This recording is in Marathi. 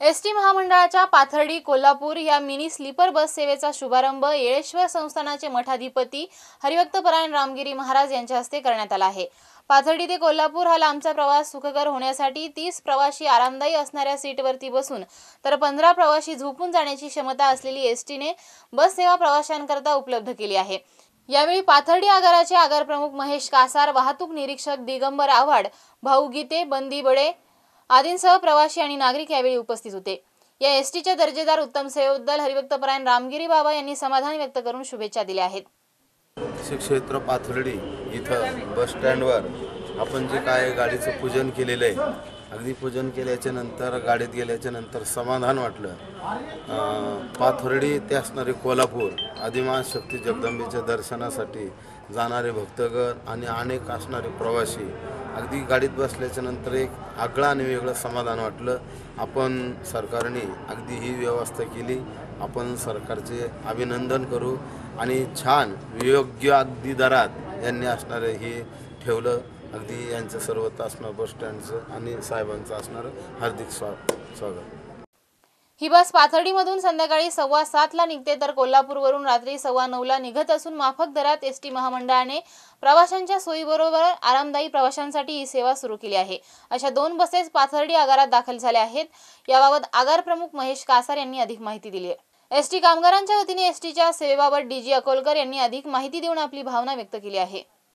एस टी महामंडळाच्या पाथर्डी कोल्हापूर या मिनी स्लीपर बस सेवेचा शुभारंभ येळेश्वर संस्थानाचे मठाधिपती हरिभक्तपरायण रामगिरी महाराज यांच्या हस्ते करण्यात आला आहे. पाथर्डी ते कोल्हापूर हा लांबचा प्रवास सुखकर होण्यासाठी तीस प्रवासी आरामदायी असणाऱ्या सीटवरती बसून तर पंधरा प्रवाशी झोपून जाण्याची क्षमता असलेली एस टीने बस सेवा प्रवाशांकरता उपलब्ध केली आहे. यावेळी पाथर्डी आगाराचे आगार प्रमुख महेश कासार वाहतूक निरीक्षक दिगंबर आव्हाड भाऊ गीते बंदी बडे आदींसह प्रवासी आणि नागरिक यावेळी उपस्थित होते. या एसटीच्या दर्जेदार उत्तम सेवेबद्दल हरिभक्तपरायण रामगिरी बाबा यांनी समाधान व्यक्त करून शुभेच्छा दिल्या आहेत. श्री क्षेत्र पाथर्डी इथं बस स्टँडवर आपण जे काय गाडीचं पूजन केलेलं आहे अगदी पूजन केल्याच्यानंतर गाडीत गेल्याच्यानंतर समाधान वाटलं. पाथर्डी ते असणारे कोल्हापूर आदिमा शक्ती जगदंबेच्या दर्शनासाठी जाणारे भक्तगण आणि अनेक असणारे प्रवासी. अगदी गाडीत बसल्याच्या नंतर एक आगळं आणि वेगळं समाधान वाटलं. आपण सरकारने अगदी ही व्यवस्था केली. आपण सरकारचे अभिनंदन करू. आणि छान योग्य अगदी दरात यांनी असणारे हे ठेवलं. अगदी यांचं सर्वत्र असणार बस स्टँडचं आणि साहेबांचं असणारं हार्दिक स्वा स्वागत. ही बस पाथर्डीमधून संध्याकाळी सव्वा सातला निघते तर कोल्हापूरवरून रात्री सव्वा नऊला निघत असून माफक दरात एस टी महामंडळाने प्रवाशांच्या सोयीबरोबर आरामदायी प्रवाशांसाठी ही सेवा सुरू केली आहे. अशा दोन बसेस पाथर्डी आगारात दाखल झाल्या आहेत. याबाबत आगार प्रमुख महेश कासार यांनी अधिक माहिती दिली आहे. एस टी कामगारांच्या वतीने एस टीच्या सेवेबाबत डी जी अकोलकर यांनी अधिक माहिती देऊन आपली भावना व्यक्त केली आहे.